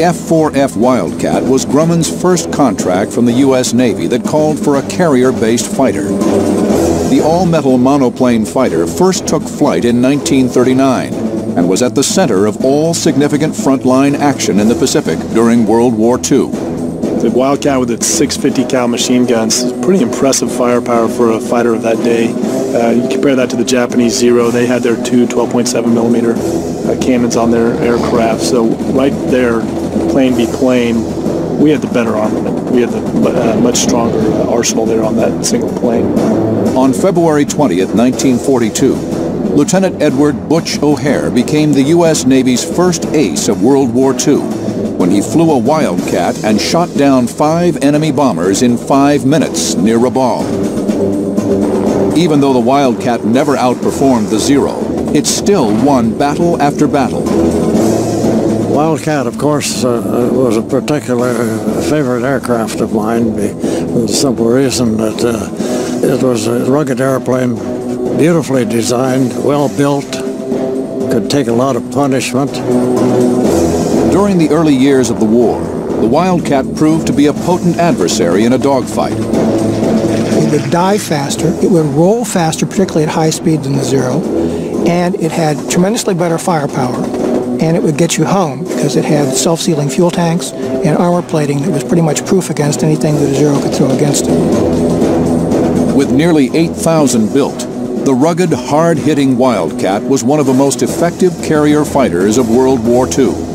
The F-4F Wildcat was Grumman's first contract from the U.S. Navy that called for a carrier-based fighter. The all-metal monoplane fighter first took flight in 1939 and was at the center of all significant frontline action in the Pacific during World War II. The Wildcat with its 650 cal machine guns is pretty impressive firepower for a fighter of that day. Uh, you compare that to the Japanese Zero, they had their two 12.7 millimeter uh, cannons on their aircraft. So right there, plane be plane, we had the better armament. We had the uh, much stronger arsenal there on that single plane. On February 20th, 1942, Lieutenant Edward Butch O'Hare became the U.S. Navy's first ace of World War II when he flew a Wildcat and shot down five enemy bombers in five minutes near Rabaul. Even though the Wildcat never outperformed the Zero, it still won battle after battle. Wildcat, of course, uh, was a particular favorite aircraft of mine for the simple reason that uh, it was a rugged airplane, beautifully designed, well built, could take a lot of punishment. During the early years of the war, the Wildcat proved to be a potent adversary in a dogfight. It would dive faster, it would roll faster, particularly at high speed than the Zero, and it had tremendously better firepower, and it would get you home because it had self-sealing fuel tanks and armor plating that was pretty much proof against anything that a Zero could throw against it. With nearly 8,000 built, the rugged, hard-hitting Wildcat was one of the most effective carrier fighters of World War II.